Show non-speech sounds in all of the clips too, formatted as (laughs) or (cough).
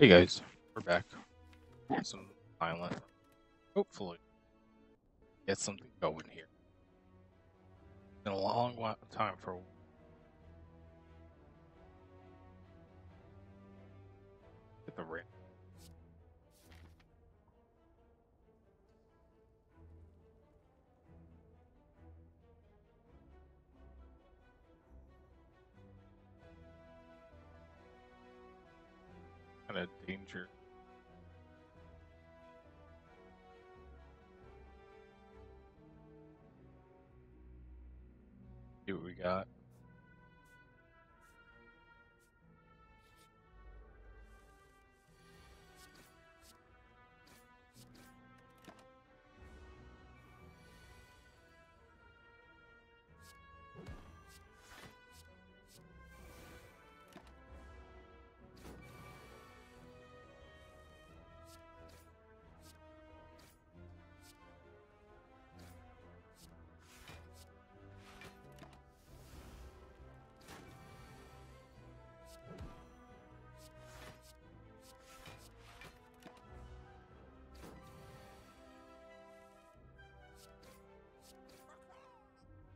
Hey guys, we're back. Some violent. Hopefully, get something going here. Been a long time for. Get the rip. Danger. See what we got.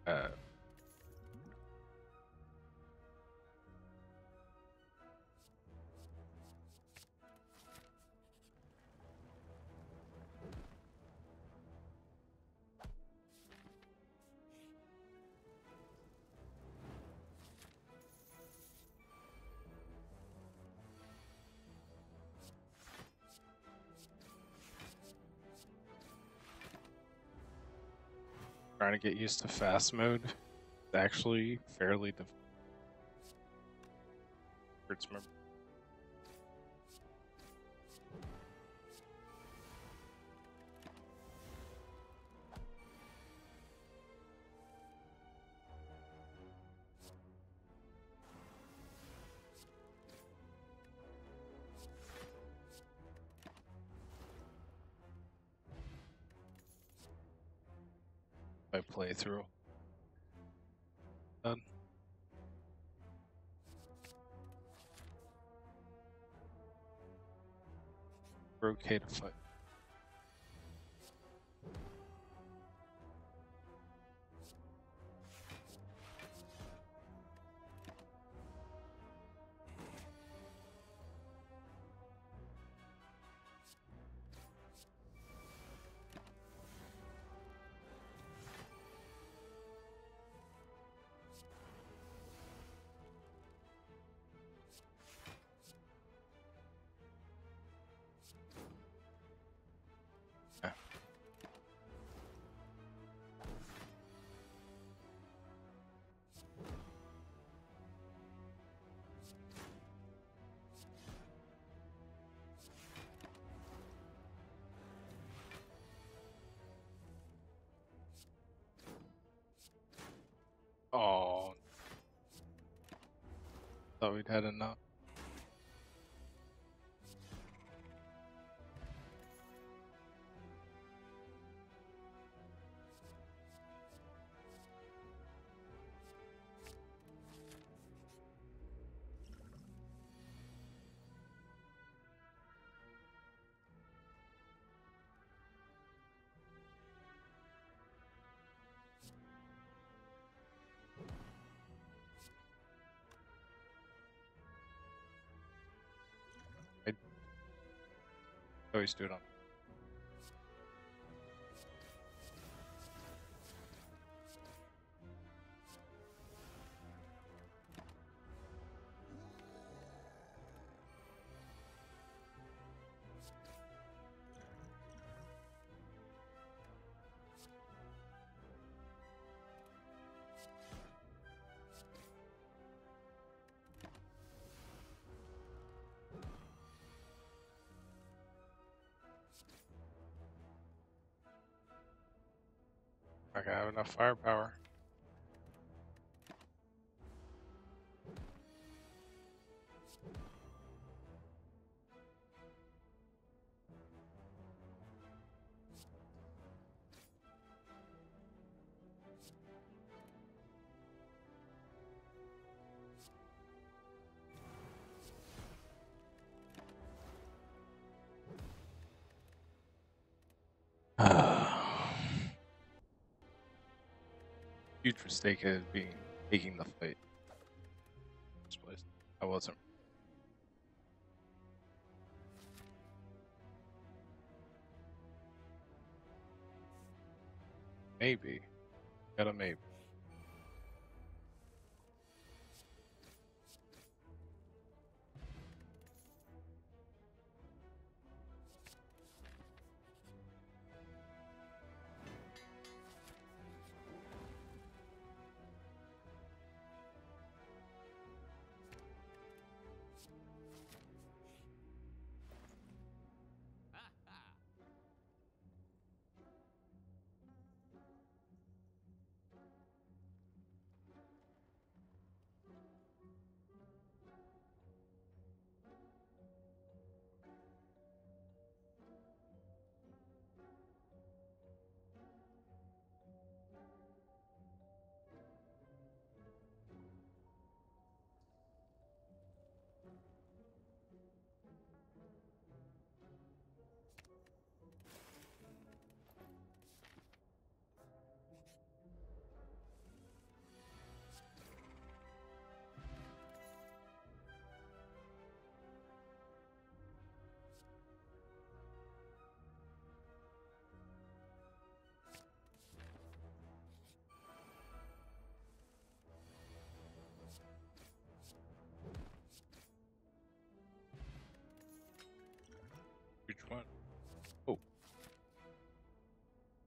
Uh, trying to get used to fast mode. It's actually fairly difficult. Playthrough. Done. We're to fight. Oh. Thought we'd had enough. Always do it on. Gonna have enough firepower. Huge mistake has been taking the fight. I wasn't. Maybe. Got a maybe.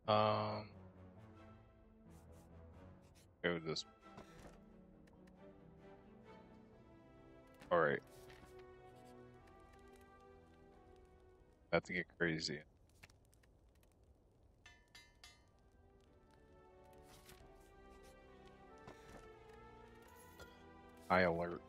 Um. Go with this. All right. About to get crazy. High alert.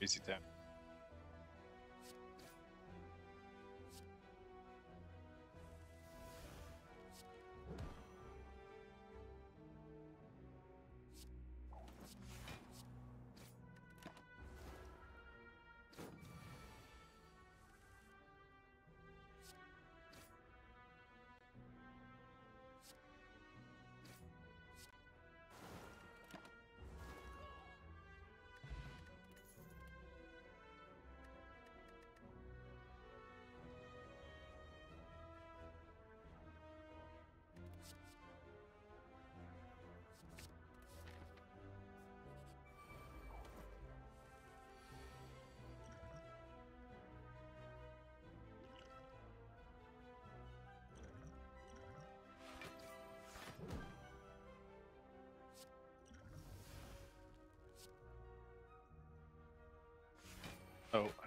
Crazy Oh.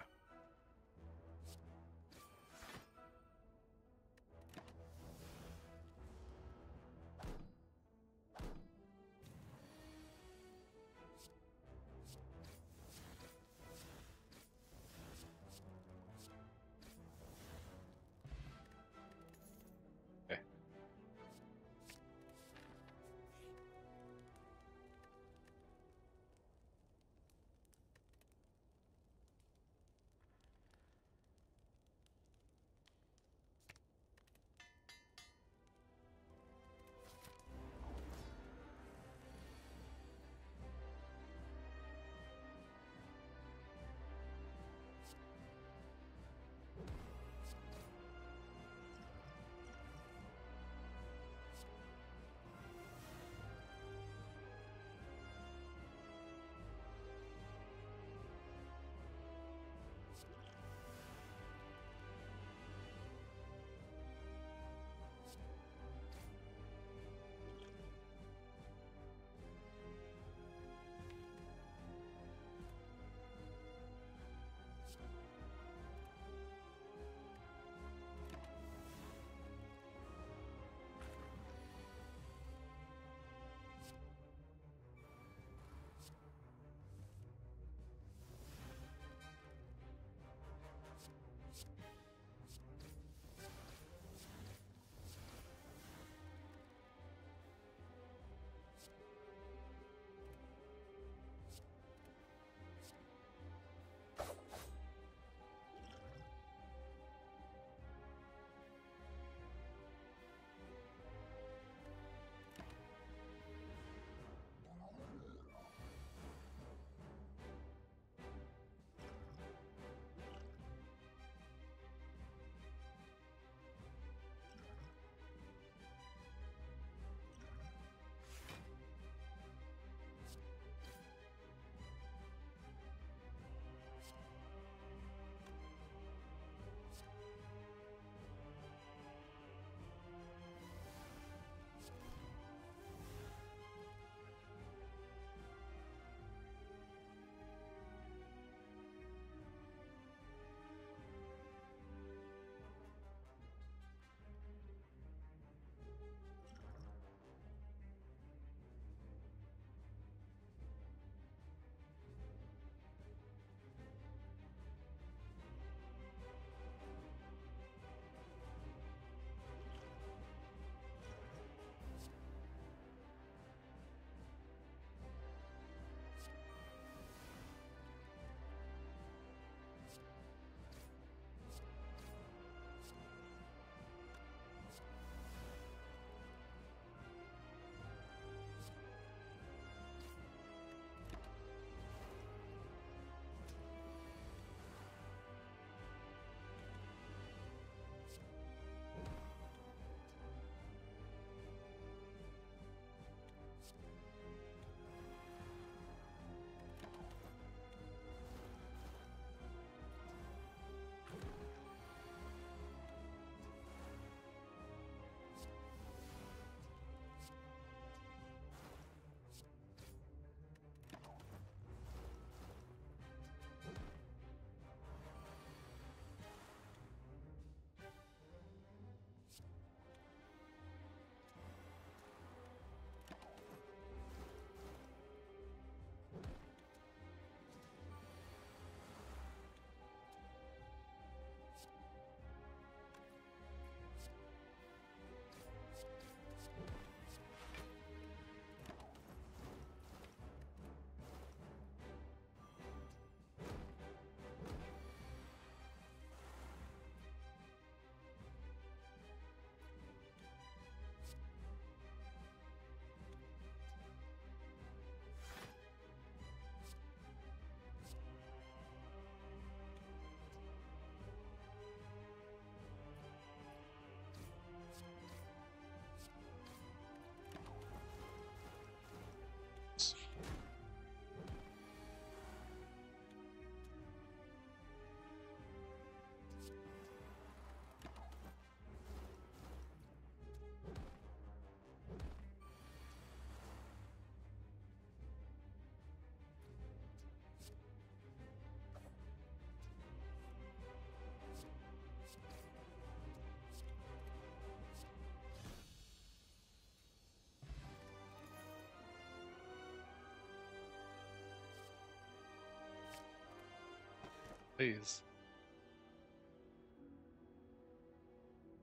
Please.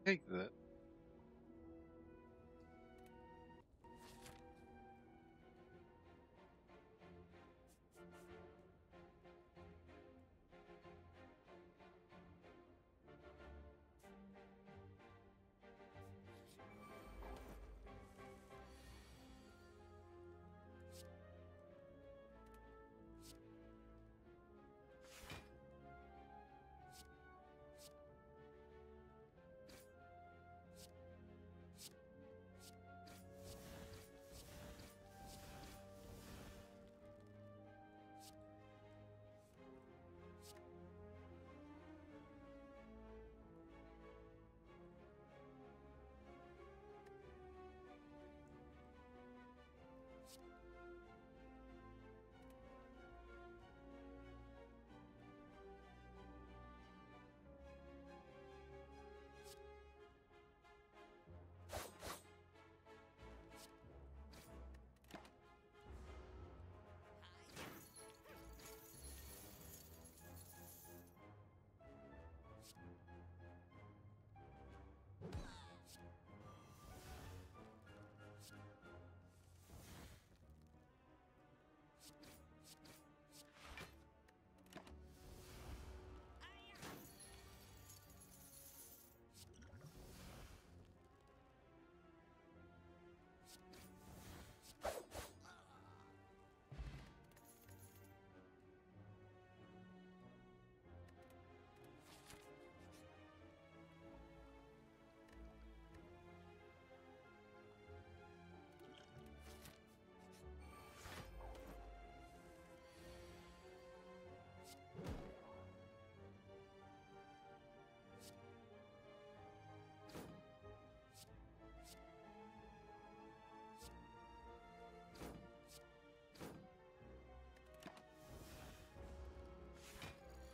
Take that.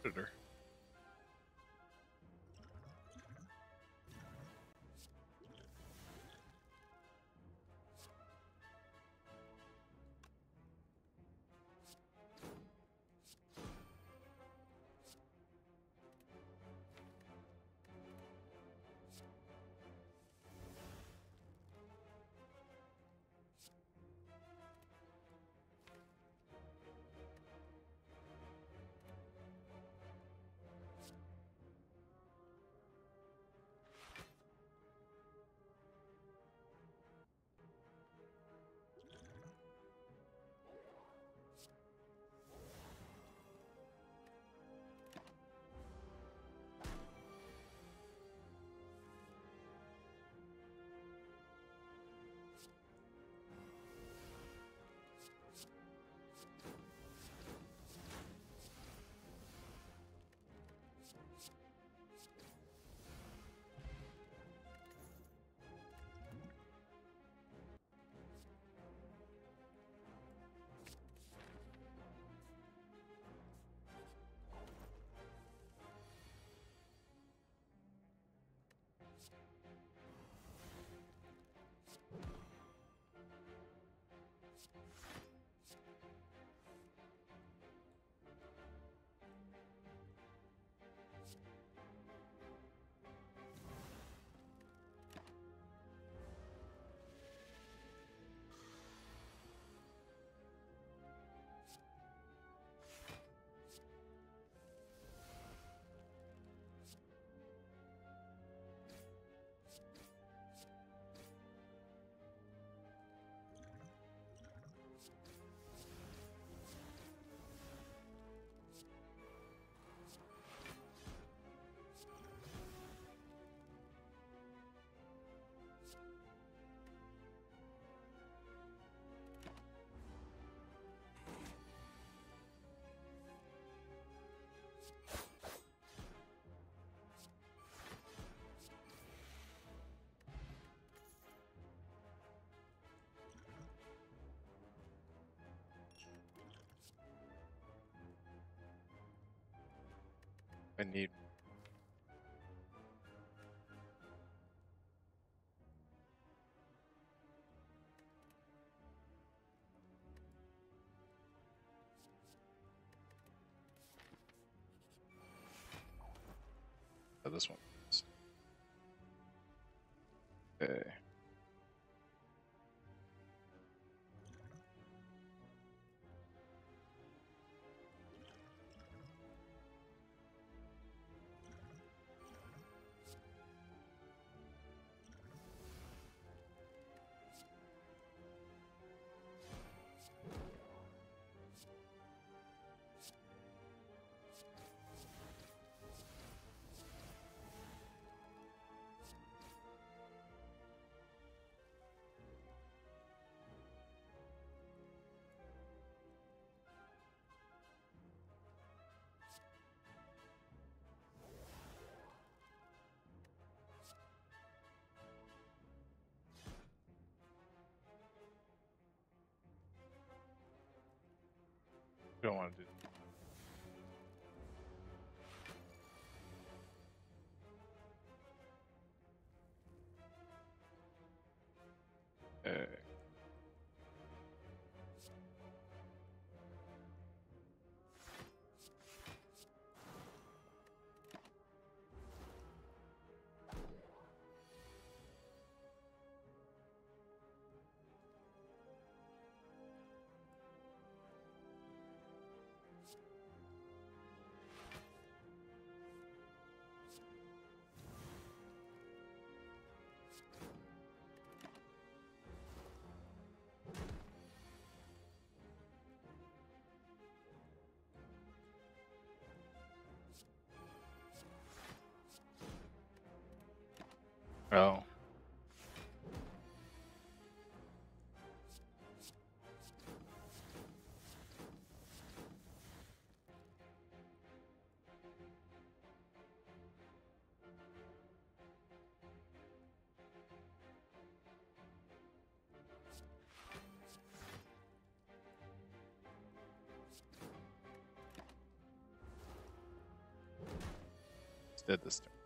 Predator. I need. Oh, this one. Don't want to do. Oh. Did this turn.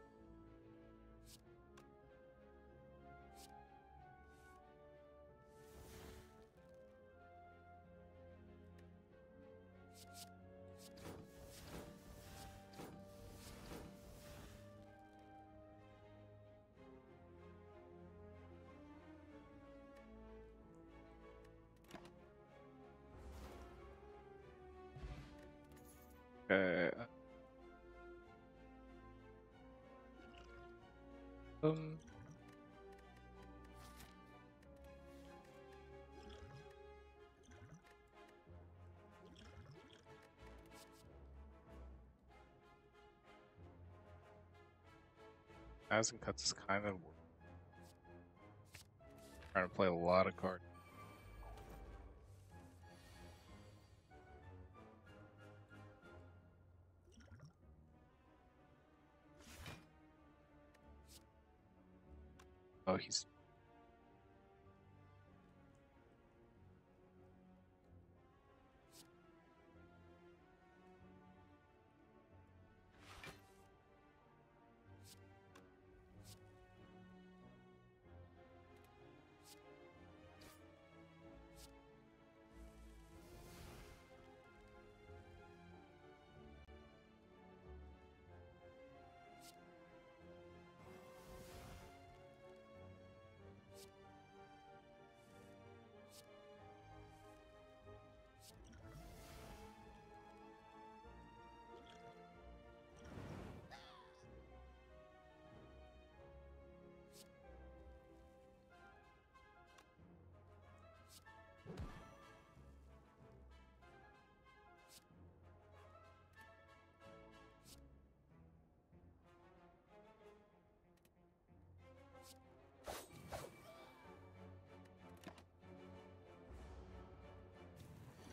A Thousand Cuts is kind of trying to play a lot of cards. Oh, he's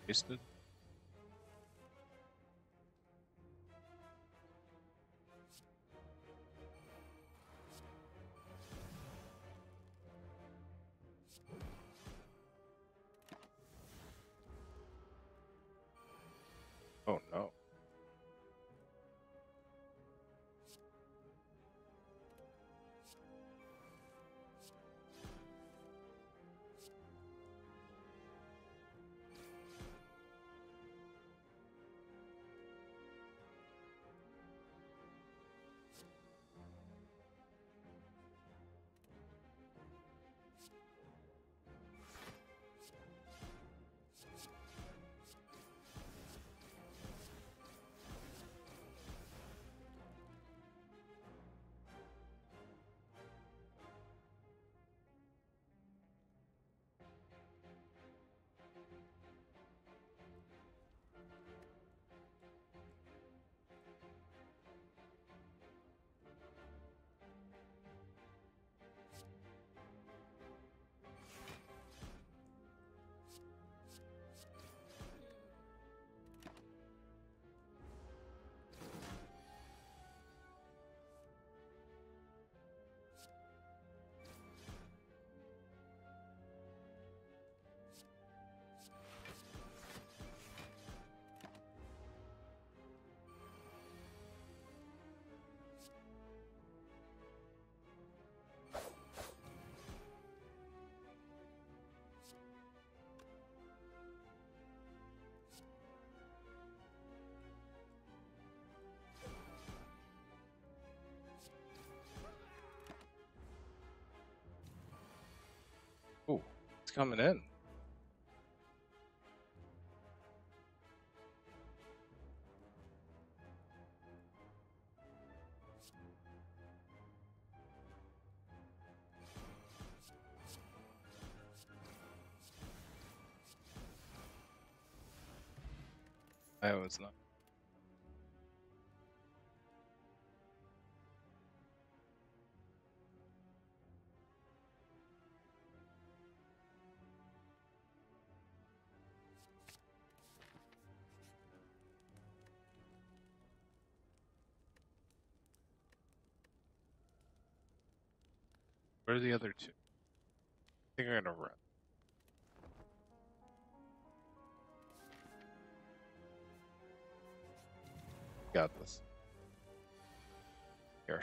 wasted. Coming in. I was not. Are the other two? I think I'm gonna run. Got this. You're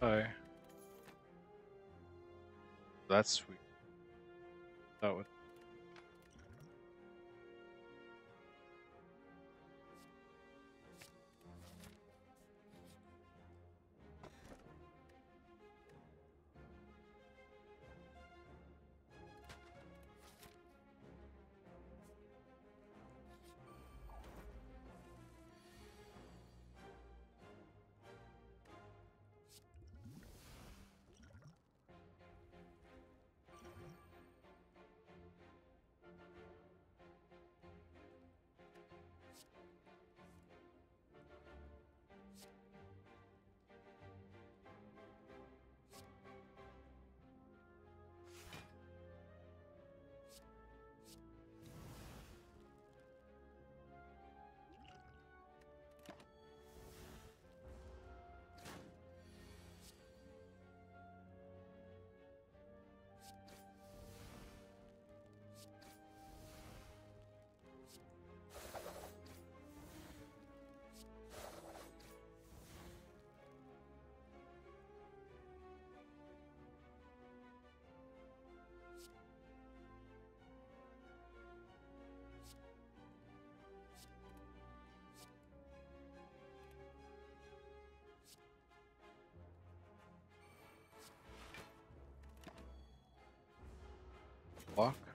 Hi. That's sweet. That would. Block.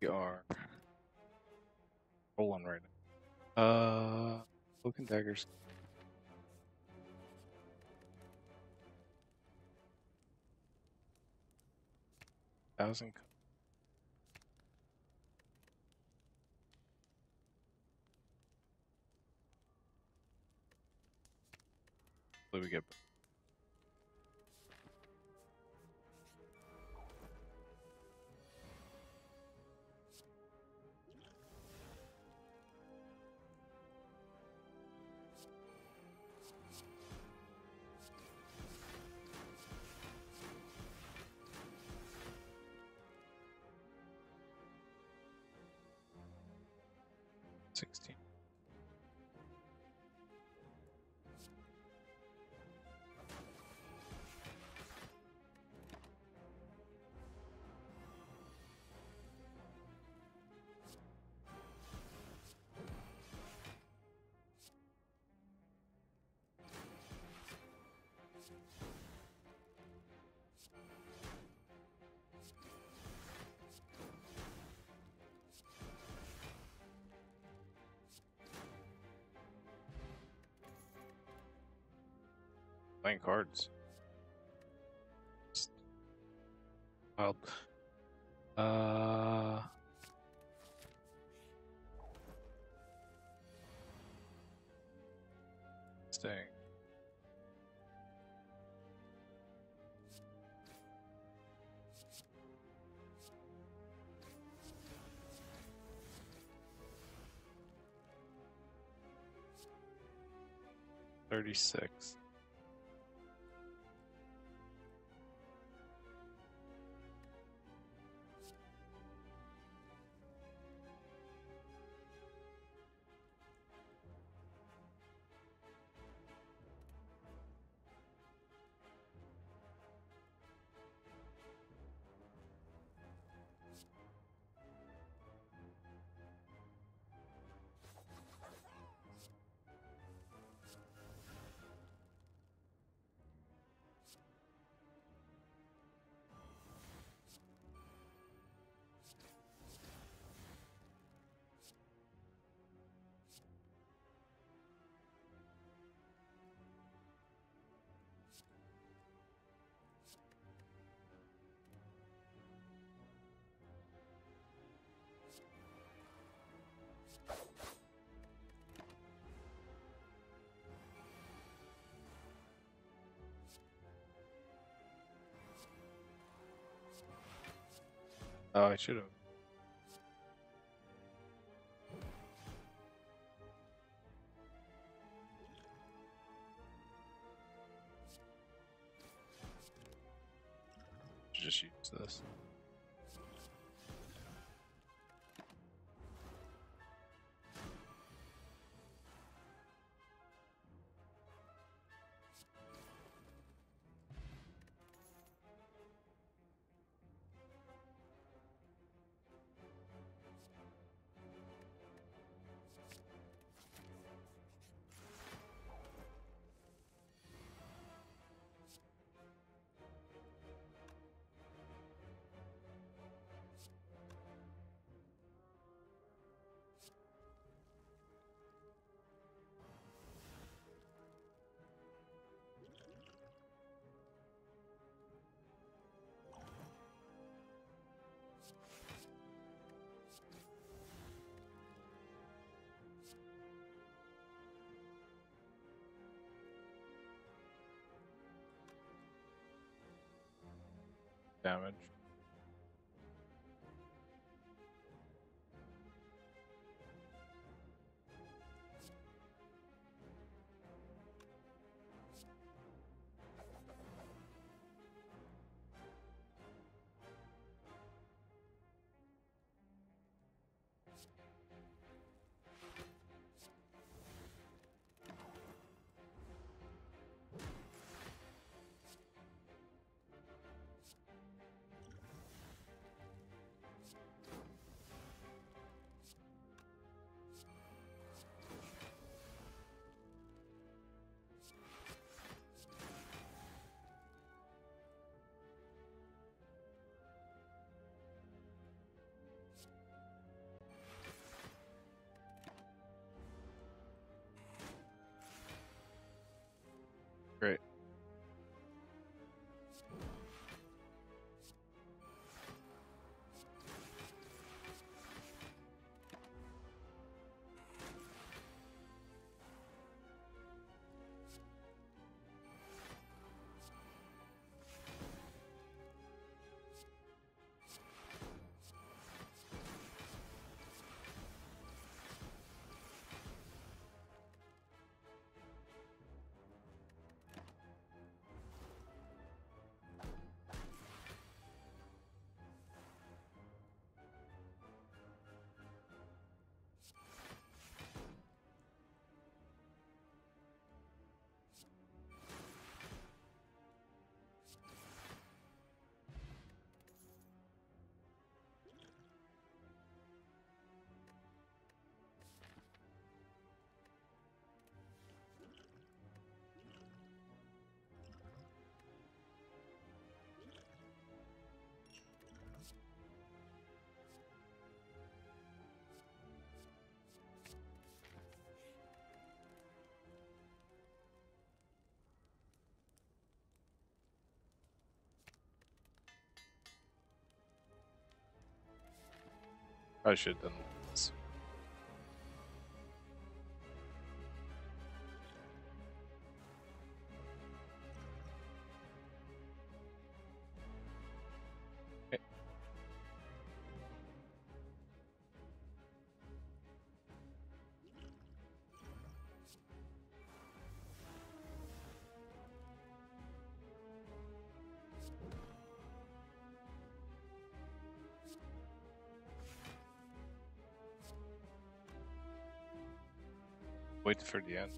we are rolling right now. Uh, cloak and daggers. Thousand. Let me get. Playing cards. Just Wild. Uh. Staying. Thirty-six. Oh, I should have. Damage. I should have for the end.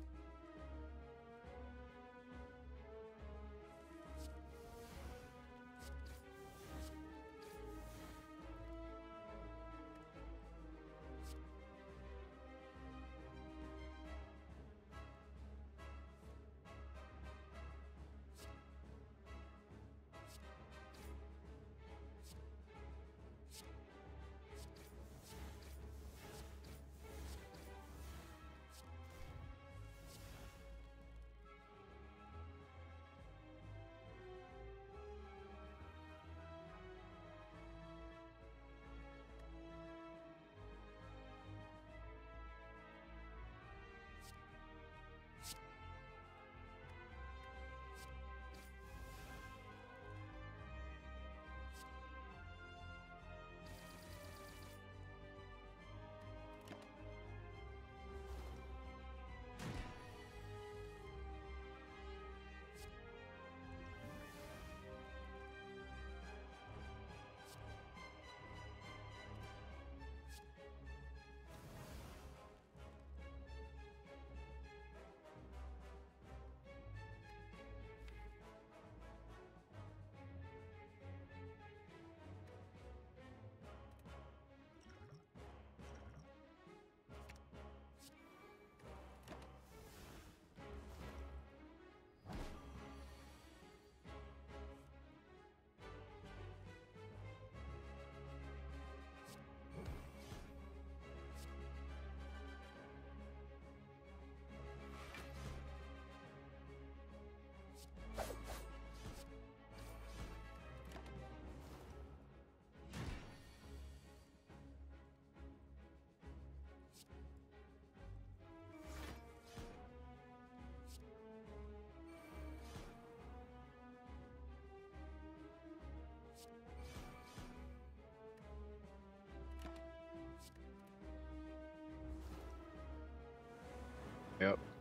Yep.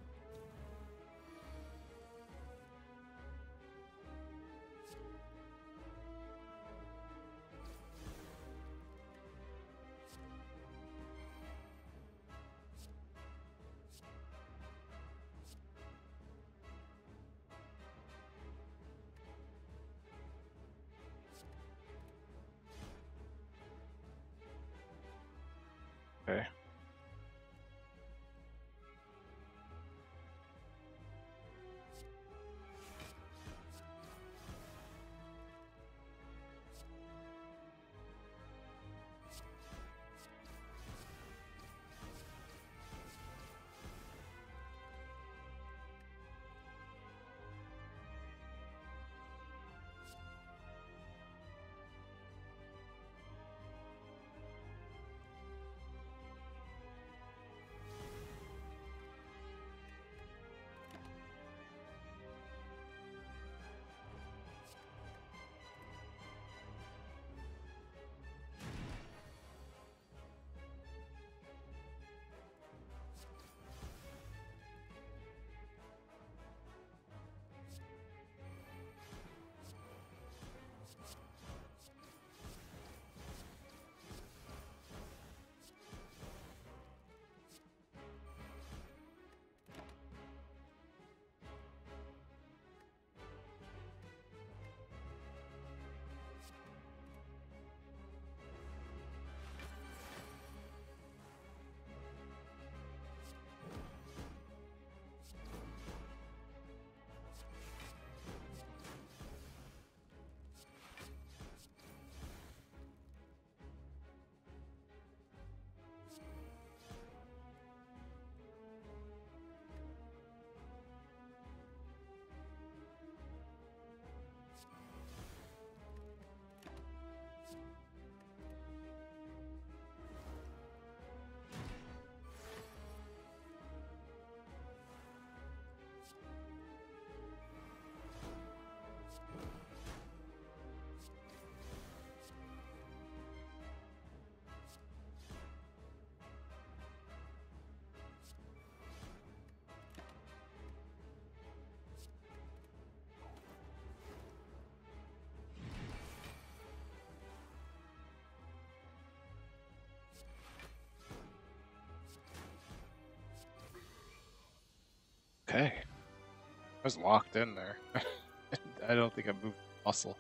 Okay. I was locked in there. (laughs) I don't think I moved a muscle.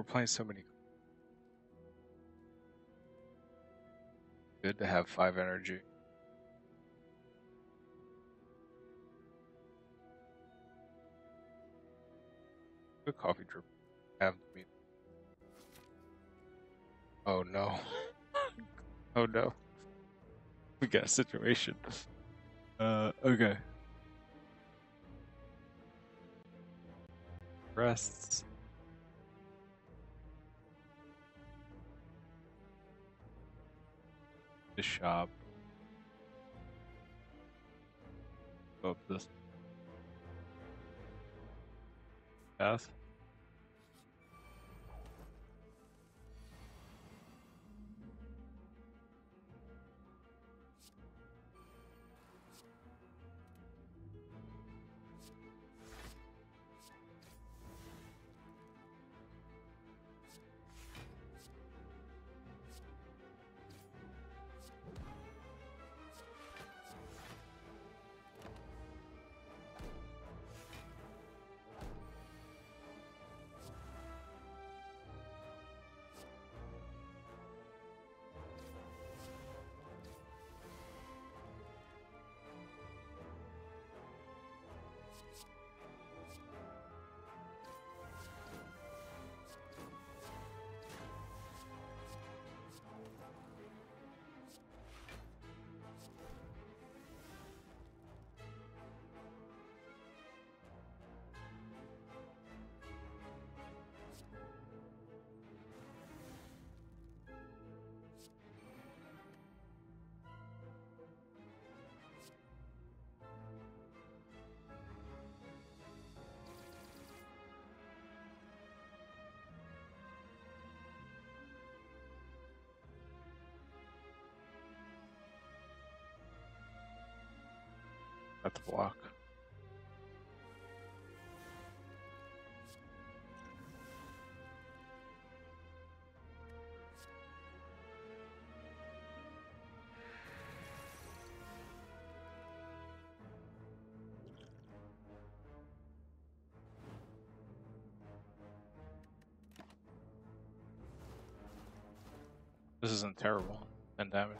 We're playing so many. Good to have five energy. Good coffee drip. Have me. Oh no. (laughs) oh no. We got a situation. Uh, okay. Rests. The shop. Up this path. At the block. This isn't terrible. 10 damage.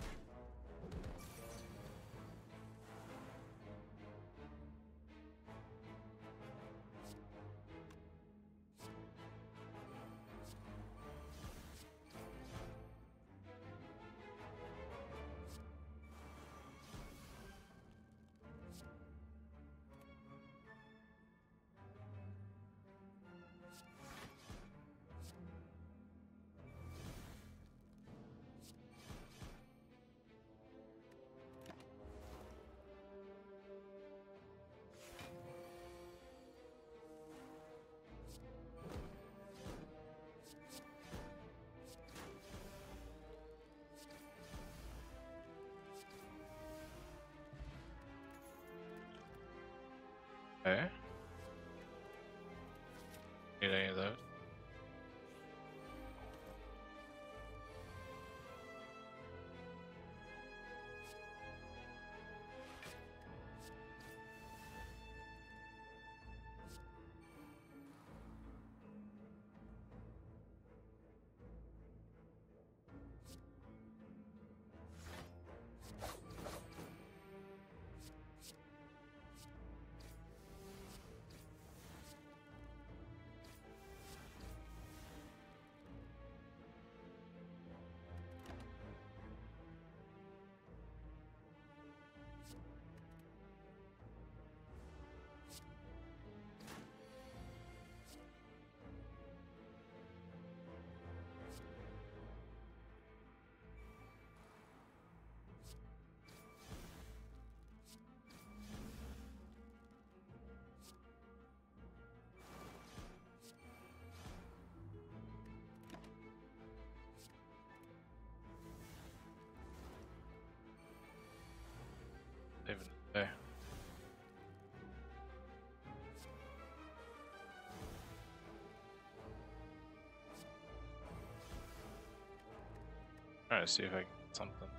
Trying to see if I can get something.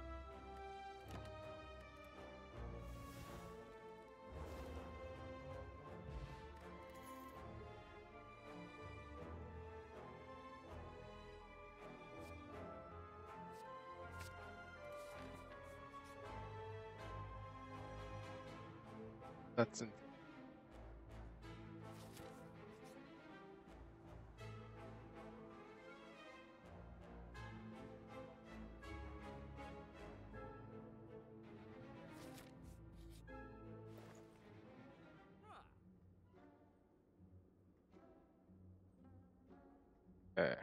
Okay.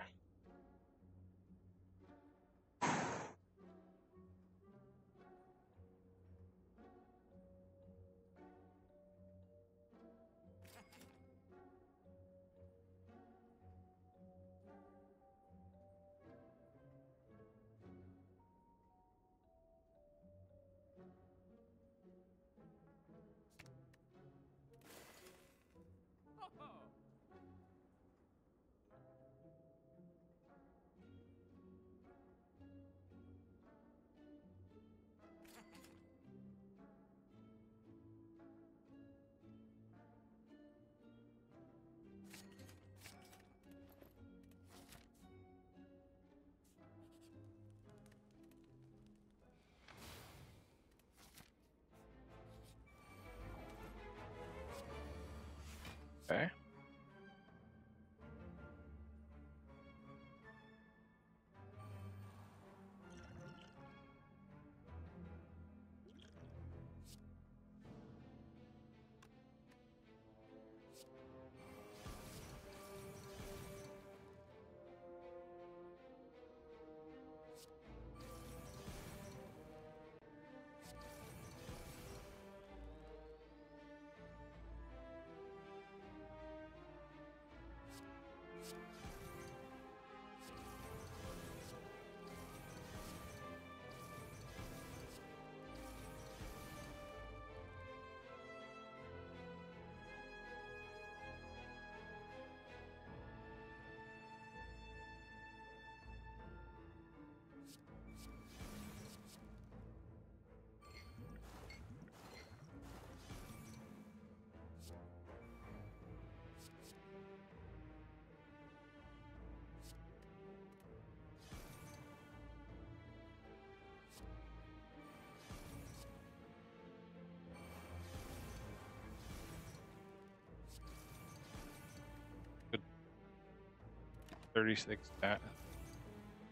36 da-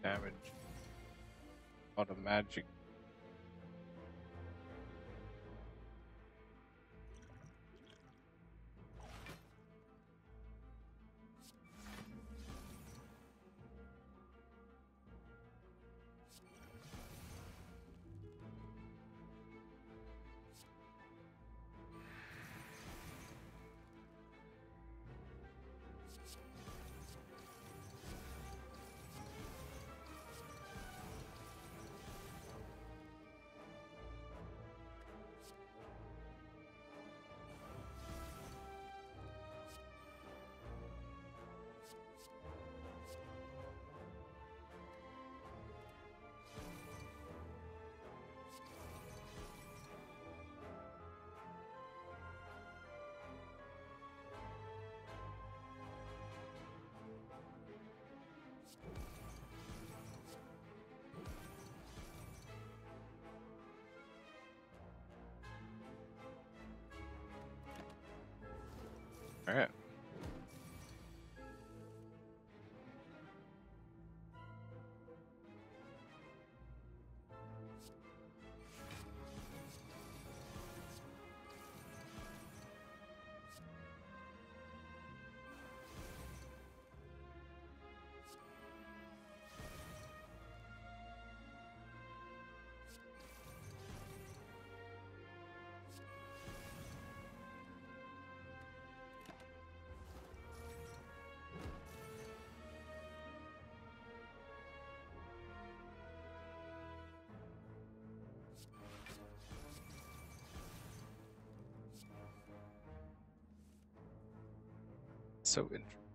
damage. A lot of So interesting.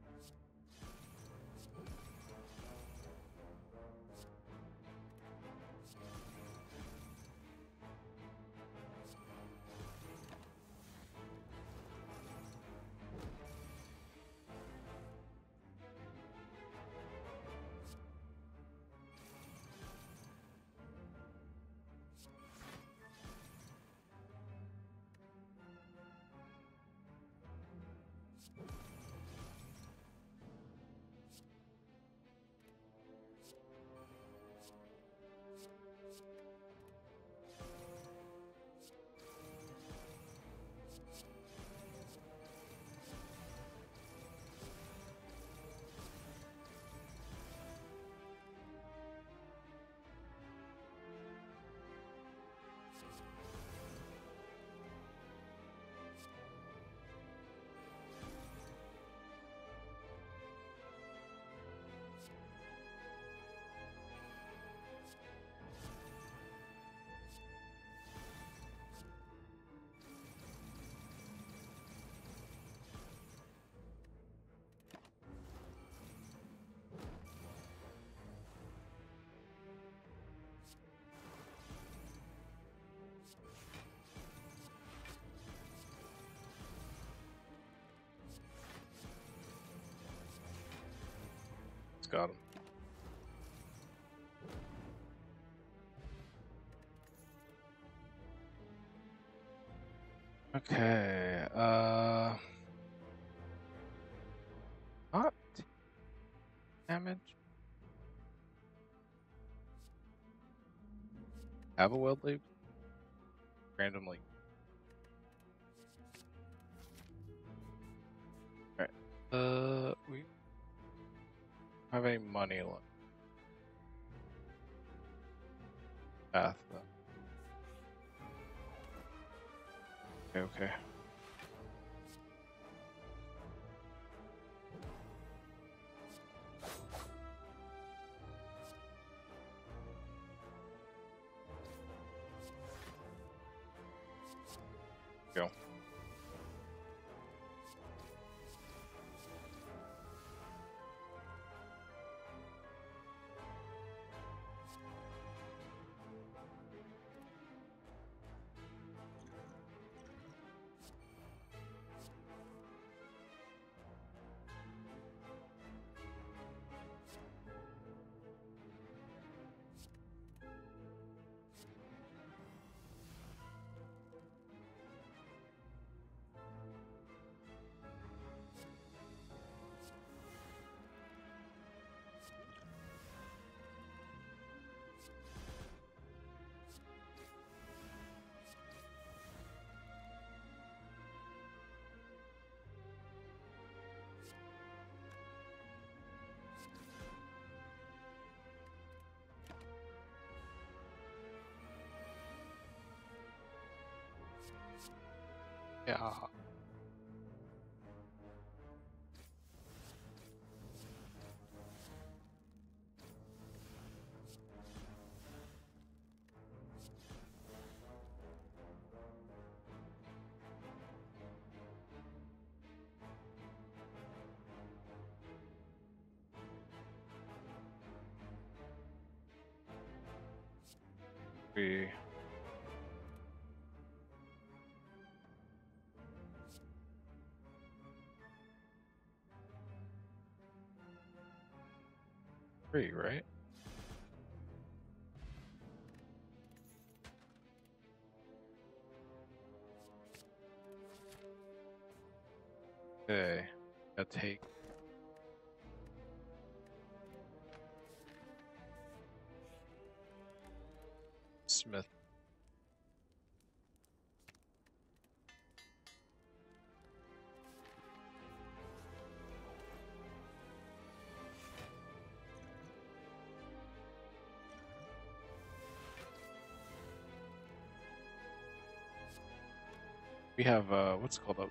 Got him. Okay, uh... Not damage. Have a weld leap? Randomly. Yeah. We Three, right? We have uh, what's called? A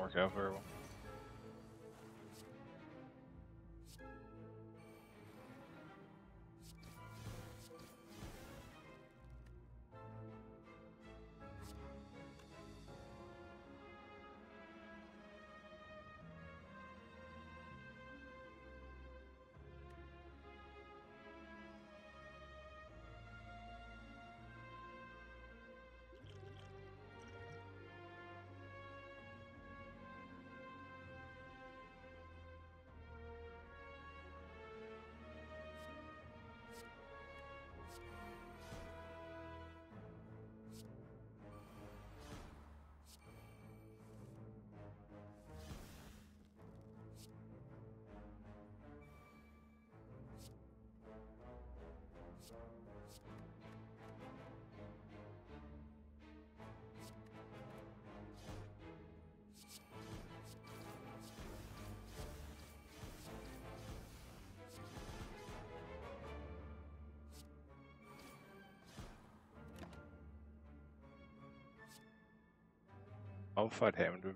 work out very well. Fight him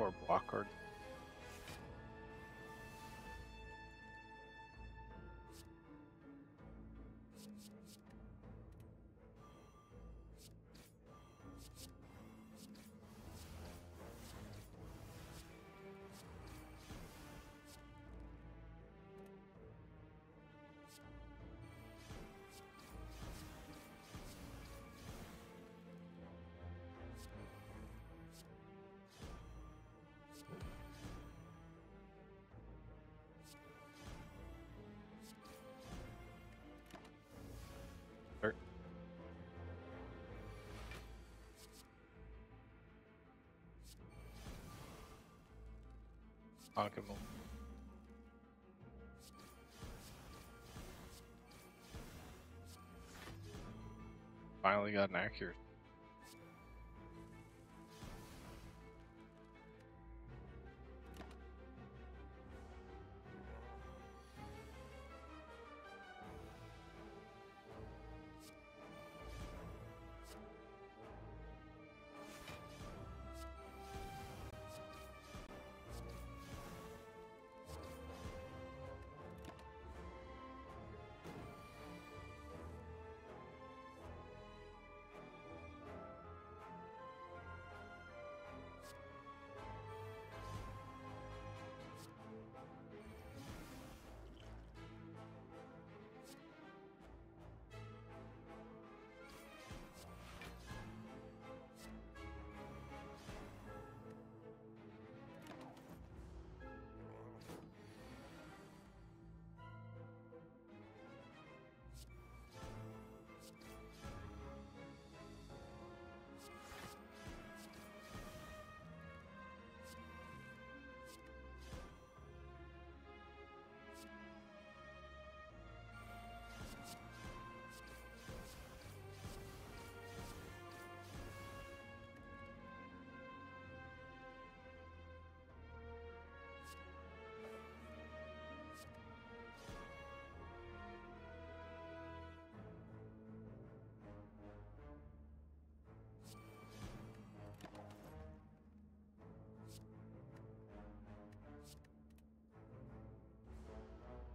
more block card. Over. Finally got an accurate.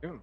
Give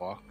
Walk.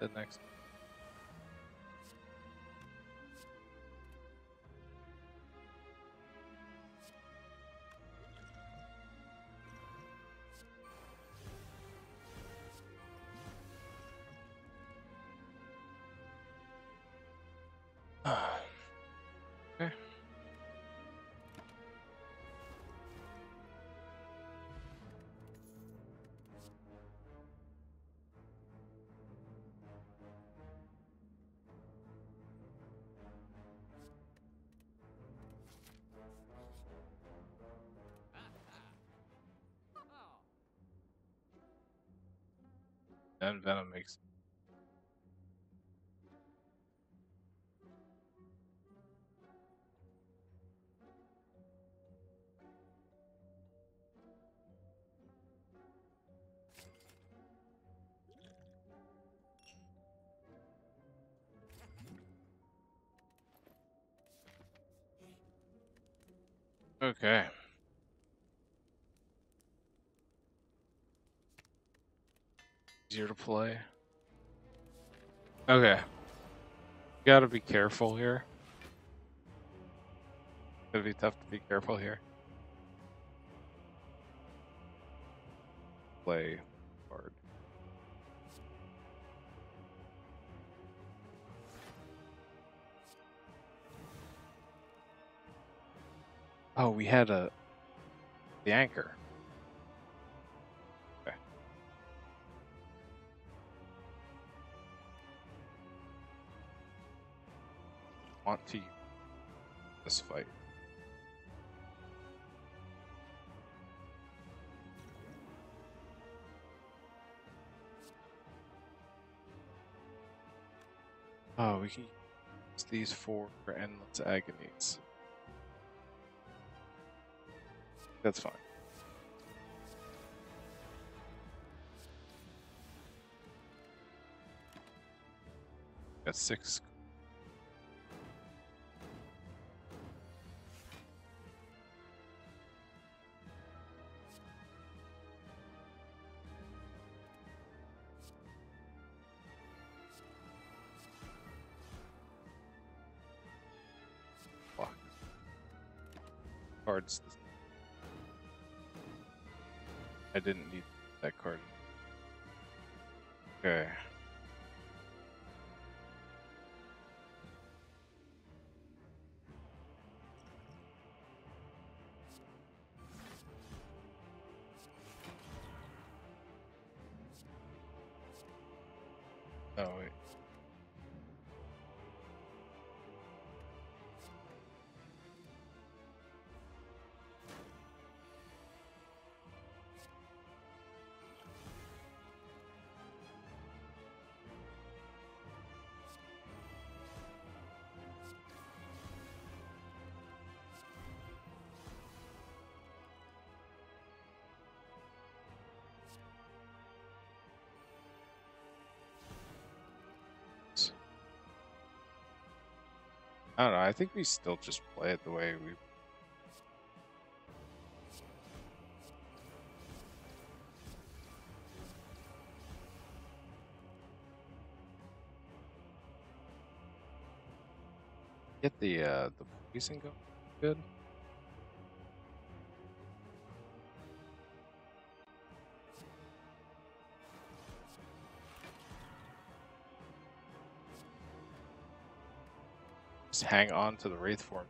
The next. Venom makes Okay. Easier to play. Okay. Gotta be careful here. Gonna be tough to be careful here. Play hard. Oh, we had a the anchor. Want to this fight. Oh, we can use these four for endless agonies. That's fine. Got six. I didn't need that card. Okay. I don't know. I think we still just play it the way we. Get the uh the poison going good. Hang on to the wraith form.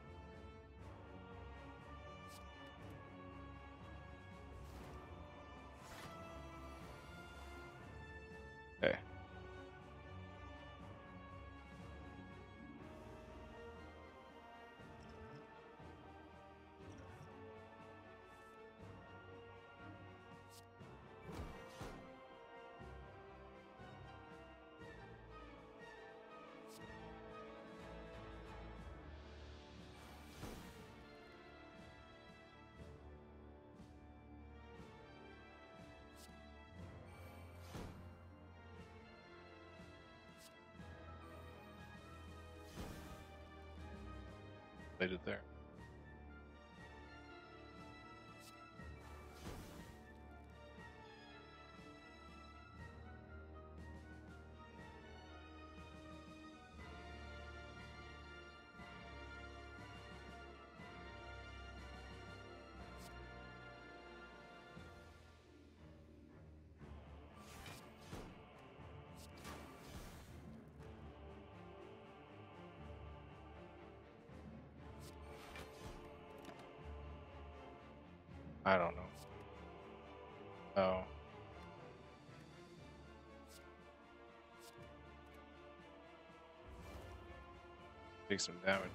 I don't know. Oh. Take some damage.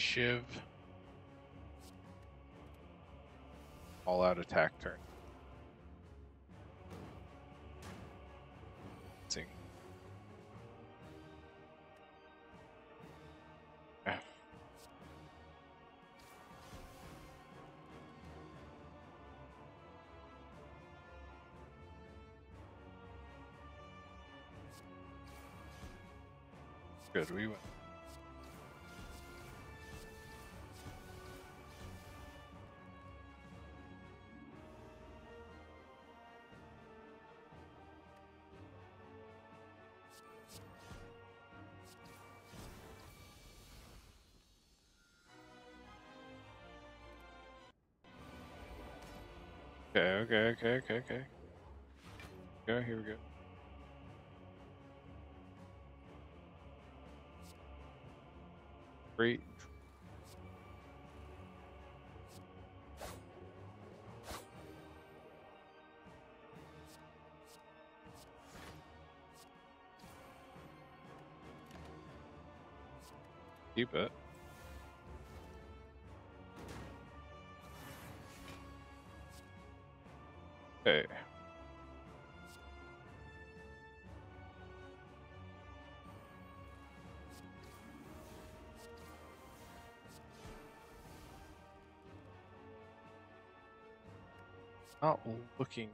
Shiv. All out attack turn. Okay. Good, we win. Okay, okay, okay, okay. Go, here we go. Great. Keep it. Not looking.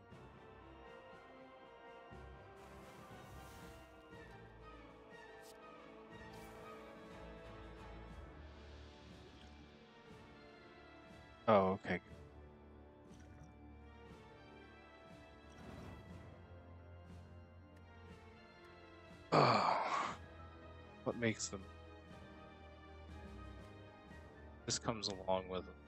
Oh, okay. Oh, what makes them? This comes along with them.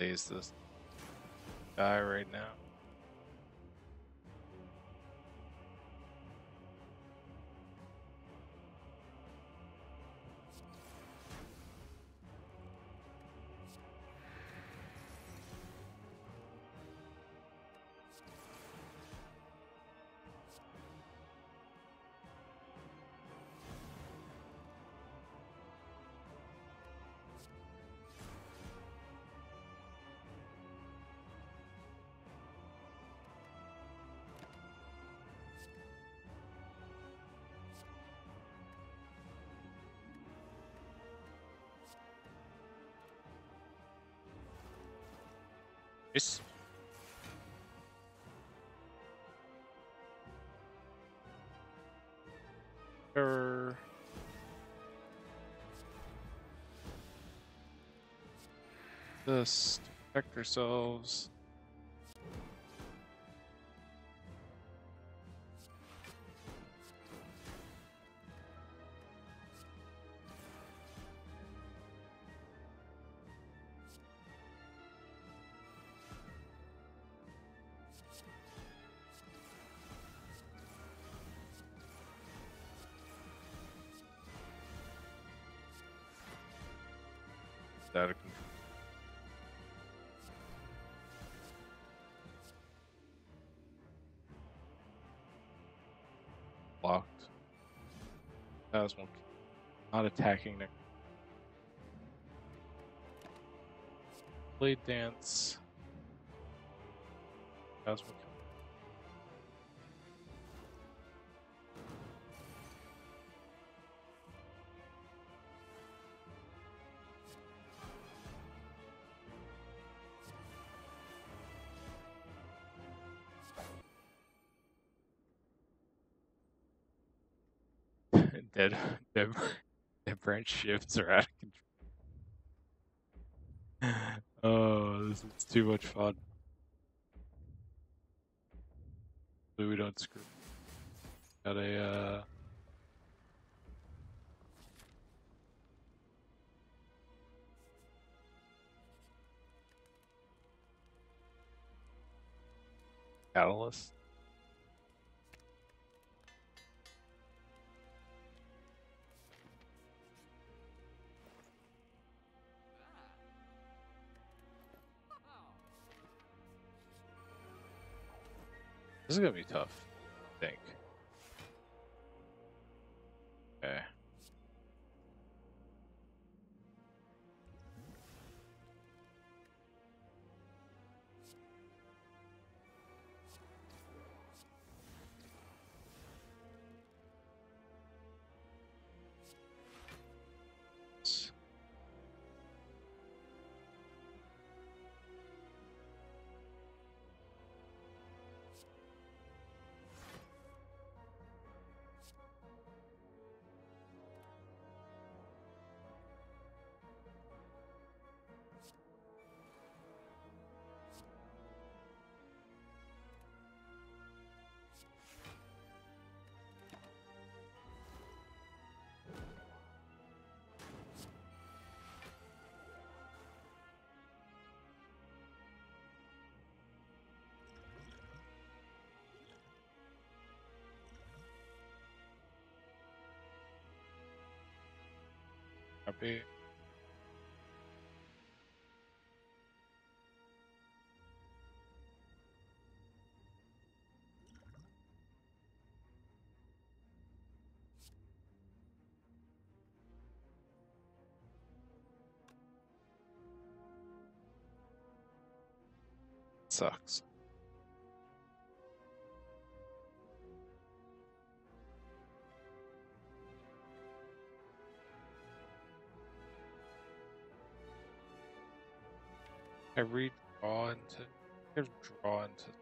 Stays this guy right now. Err. This protect ourselves. Not attacking next. Blade dance. Was (laughs) dead, (laughs) dead, (laughs) branch shivs are out of control. Oh, this is too much fun. So we don't screw. Got a uh. Catalyst. This is gonna be tough, I think. Copy. Sucks. Read draw into I draw into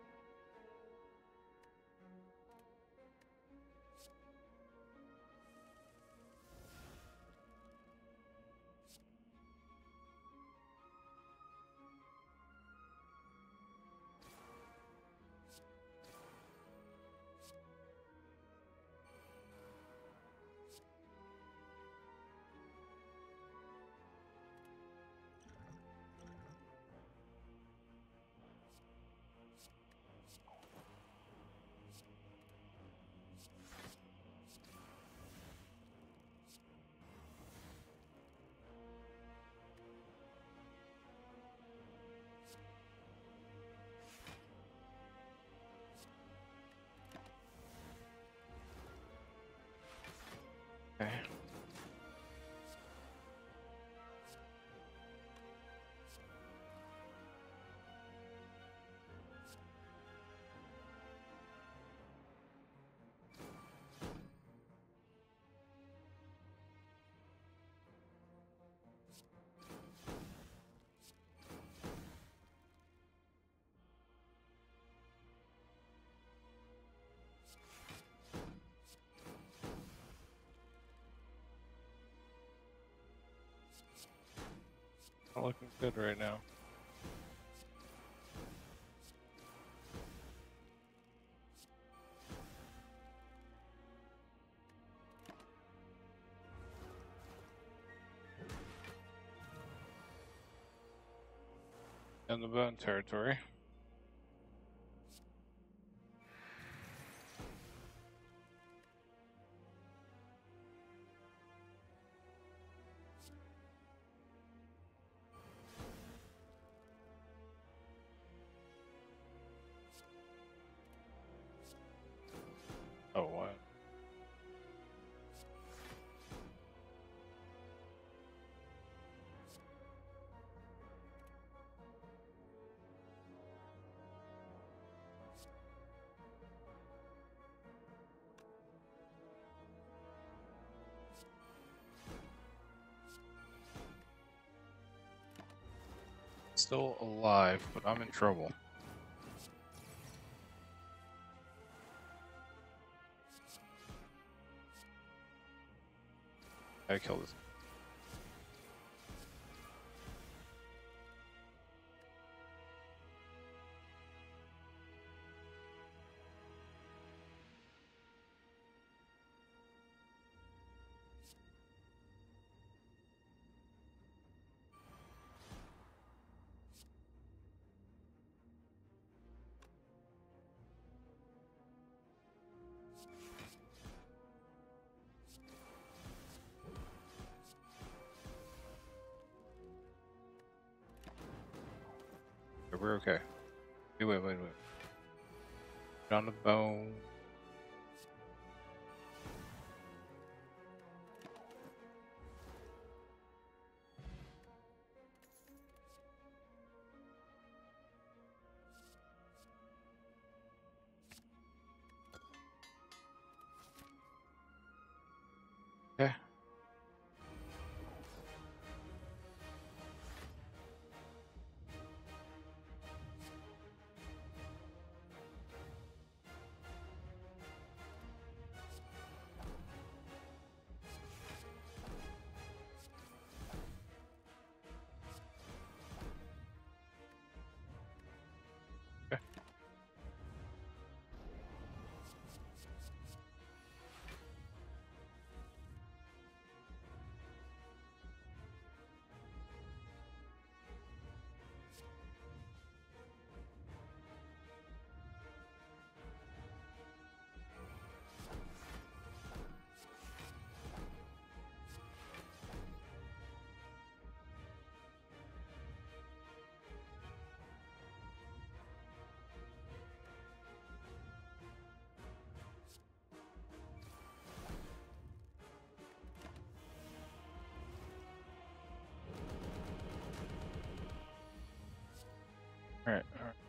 Not looking good right now. In the bone territory. Still alive, but I'm in trouble. I kill this. We're okay. Wait, wait, wait, wait. On the bone.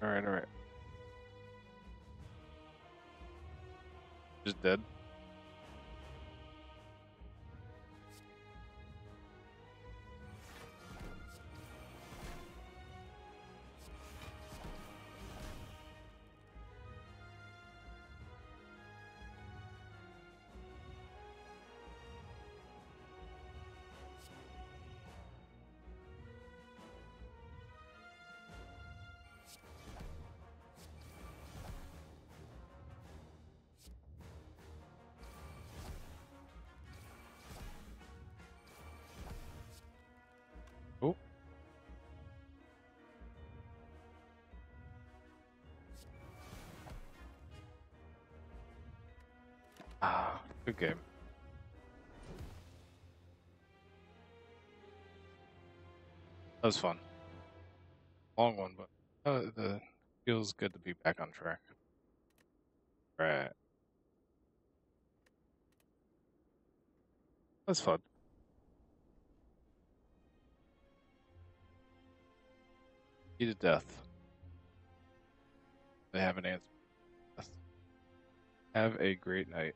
Alright, alright. Just dead. Ah, good game. That was fun. Long one, but uh, the feels good to be back on track. Right. That's fun. You to death. They have an answer. Have a great night.